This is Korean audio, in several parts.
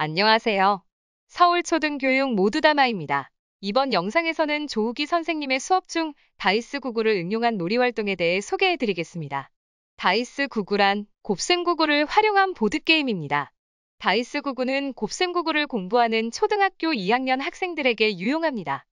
안녕하세요. 서울초등교육 모두 다마입니다. 이번 영상에서는 조우기 선생님의 수업 중 다이스 구구를 응용한 놀이활동에 대해 소개해드리겠습니다. 다이스 구구란 곱셈 구구를 활용한 보드게임입니다. 다이스 구구는 곱셈 구구를 공부하는 초등학교 2학년 학생들에게 유용합니다.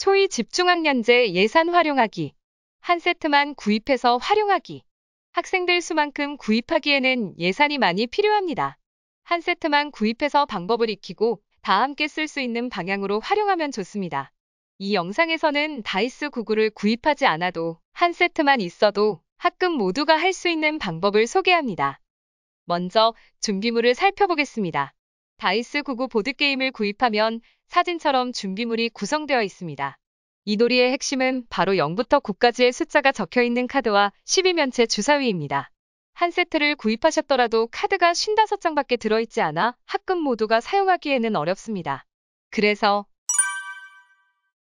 초2 집중학년제 예산 활용하기 한 세트만 구입해서 활용하기 학생들 수만큼 구입하기에는 예산이 많이 필요합니다. 한 세트만 구입해서 방법을 익히고 다 함께 쓸 수 있는 방향으로 활용하면 좋습니다. 이 영상에서는 다이스 구구를 구입하지 않아도 한 세트만 있어도 학급 모두가 할 수 있는 방법을 소개합니다. 먼저 준비물을 살펴보겠습니다. 다이스 구구 보드게임을 구입하면 사진처럼 준비물이 구성되어 있습니다. 이 놀이의 핵심은 바로 0부터 9까지의 숫자가 적혀 있는 카드와 12면체 주사위입니다. 한 세트를 구입하셨더라도 카드가 55장밖에 들어있지 않아 학급 모두가 사용하기에는 어렵습니다. 그래서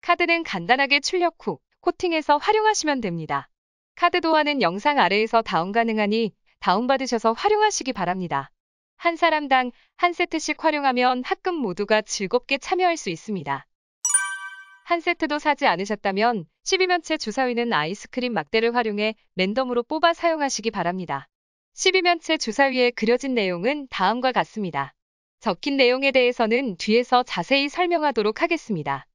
카드는 간단하게 출력 후 코팅해서 활용하시면 됩니다. 카드 도안은 영상 아래에서 다운 가능하니 다운받으셔서 활용하시기 바랍니다. 한 사람당 한 세트씩 활용하면 학급 모두가 즐겁게 참여할 수 있습니다. 한 세트도 사지 않으셨다면 12면체 주사위는 아이스크림 막대를 활용해 랜덤으로 뽑아 사용하시기 바랍니다. 12면체 주사위에 그려진 내용은 다음과 같습니다. 적힌 내용에 대해서는 뒤에서 자세히 설명하도록 하겠습니다.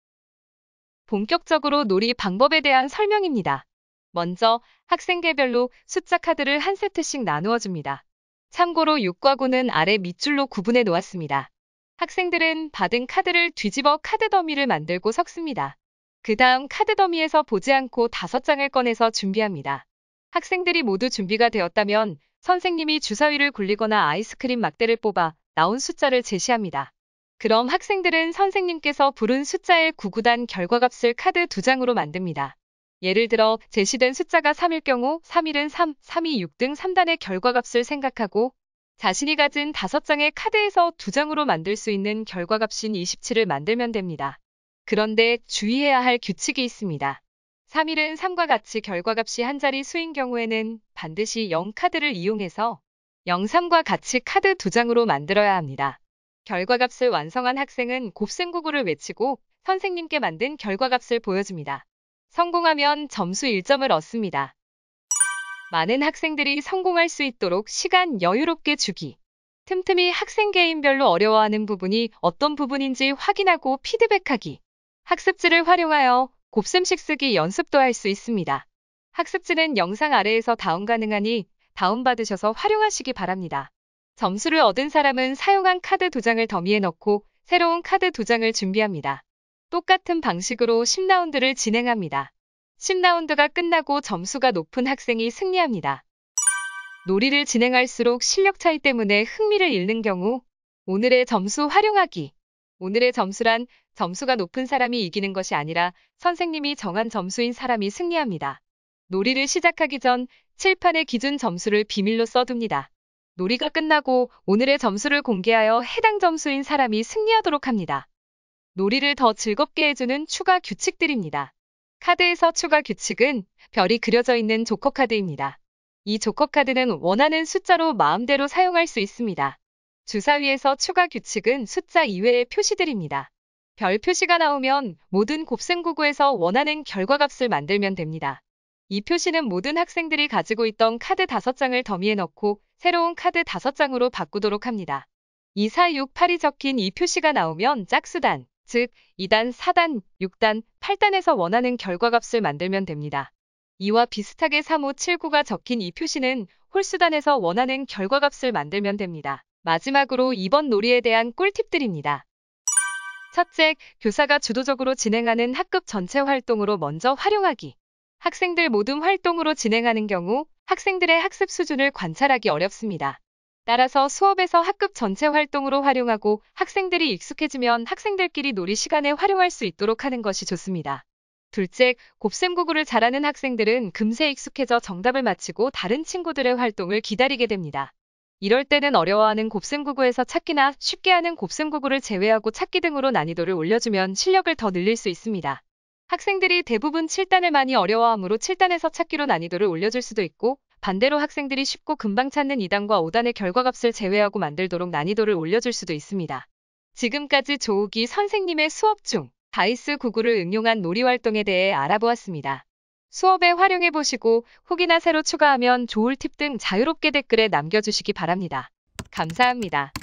본격적으로 놀이 방법에 대한 설명입니다. 먼저 학생 개별로 숫자 카드를 한 세트씩 나누어 줍니다. 참고로 6과 9는 아래 밑줄로 구분해 놓았습니다. 학생들은 받은 카드를 뒤집어 카드 더미를 만들고 섞습니다. 그 다음 카드 더미에서 보지 않고 다섯 장을 꺼내서 준비합니다. 학생들이 모두 준비가 되었다면 선생님이 주사위를 굴리거나 아이스크림 막대를 뽑아 나온 숫자를 제시합니다. 그럼 학생들은 선생님께서 부른 숫자의 구구단 결과값을 카드 두 장으로 만듭니다. 예를 들어 제시된 숫자가 3일 경우 3일은 3, 3이 6 등 3단의 결과값을 생각하고 자신이 가진 5장의 카드에서 2장으로 만들 수 있는 결과값인 27을 만들면 됩니다. 그런데 주의해야 할 규칙이 있습니다. 3일은 3과 같이 결과값이 한 자리 수인 경우에는 반드시 0카드를 이용해서 03과 같이 카드 2장으로 만들어야 합니다. 결과값을 완성한 학생은 곱셈구구를 외치고 선생님께 만든 결과값을 보여줍니다. 성공하면 점수 1점을 얻습니다. 많은 학생들이 성공할 수 있도록 시간 여유롭게 주기. 틈틈이 학생 개인별로 어려워하는 부분이 어떤 부분인지 확인하고 피드백하기. 학습지를 활용하여 곱셈식 쓰기 연습도 할 수 있습니다. 학습지는 영상 아래에서 다운 가능하니 다운받으셔서 활용하시기 바랍니다. 점수를 얻은 사람은 사용한 카드 두 장을 더미에 넣고 새로운 카드 두 장을 준비합니다. 똑같은 방식으로 10라운드를 진행합니다. 10라운드가 끝나고 점수가 높은 학생이 승리합니다. 놀이를 진행할수록 실력 차이 때문에 흥미를 잃는 경우 오늘의 점수 활용하기 오늘의 점수란 점수가 높은 사람이 이기는 것이 아니라 선생님이 정한 점수인 사람이 승리합니다. 놀이를 시작하기 전 칠판의 기준 점수를 비밀로 써둡니다. 놀이가 끝나고 오늘의 점수를 공개하여 해당 점수인 사람이 승리하도록 합니다. 놀이를 더 즐겁게 해주는 추가 규칙들입니다. 카드에서 추가 규칙은 별이 그려져 있는 조커 카드입니다. 이 조커 카드는 원하는 숫자로 마음대로 사용할 수 있습니다. 주사위에서 추가 규칙은 숫자 이외의 표시들입니다. 별 표시가 나오면 모든 곱셈구구에서 원하는 결과값을 만들면 됩니다. 이 표시는 모든 학생들이 가지고 있던 카드 5장을 더미에 넣고 새로운 카드 5장으로 바꾸도록 합니다. 2, 4, 6, 8이 적힌 이 표시가 나오면 짝수단, 즉 2단, 4단, 6단, 8단에서 원하는 결과값을 만들면 됩니다. 이와 비슷하게 3, 5, 7, 9가 적힌 이 표시는 홀수단에서 원하는 결과값을 만들면 됩니다. 마지막으로 이번 놀이에 대한 꿀팁들입니다. 첫째, 교사가 주도적으로 진행하는 학급 전체 활동으로 먼저 활용하기. 학생들 모든 활동으로 진행하는 경우 학생들의 학습 수준을 관찰하기 어렵습니다. 따라서 수업에서 학급 전체 활동으로 활용하고 학생들이 익숙해지면 학생들끼리 놀이 시간에 활용할 수 있도록 하는 것이 좋습니다. 둘째, 곱셈구구를 잘하는 학생들은 금세 익숙해져 정답을 맞히고 다른 친구들의 활동을 기다리게 됩니다. 이럴 때는 어려워하는 곱셈구구에서 찾기나 쉽게 하는 곱셈구구를 제외하고 찾기 등으로 난이도를 올려주면 실력을 더 늘릴 수 있습니다. 학생들이 대부분 7단을 많이 어려워하므로 7단에서 찾기로 난이도를 올려줄 수도 있고 반대로 학생들이 쉽고 금방 찾는 2단과 5단의 결과값을 제외하고 만들도록 난이도를 올려줄 수도 있습니다. 지금까지 조우기 선생님의 수업 중 다이스 구글을 응용한 놀이활동에 대해 알아보았습니다. 수업에 활용해 보시고 혹이나 새로 추가하면 좋을 팁 등 자유롭게 댓글에 남겨주시기 바랍니다. 감사합니다.